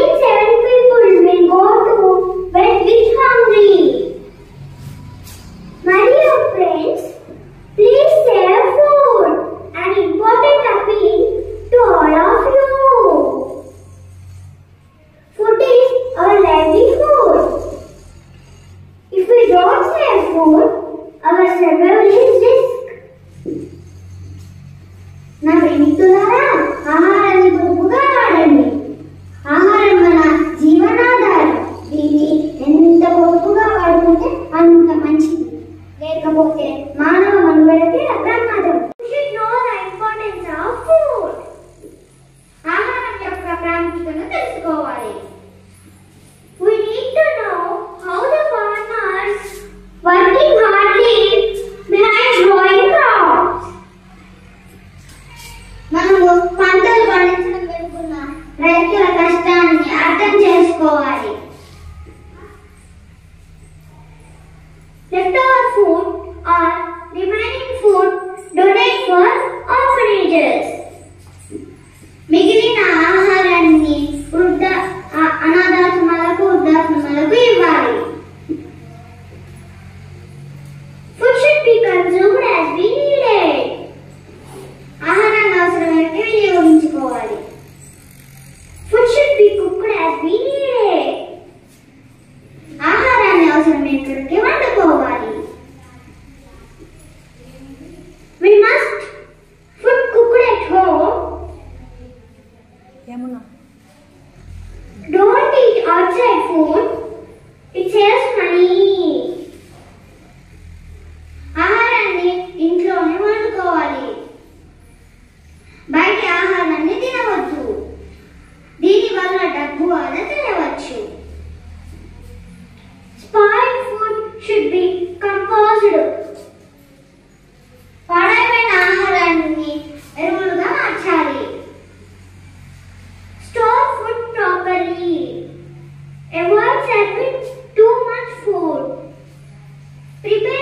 47 people will go to bed with hungry. My dear friends, పోతే మానవ మనుగడకి ప్రమాదం తెలుసుకోవాలి. మనము పంటలు పండించడం అర్థం చేసుకోవాలి. Primeiro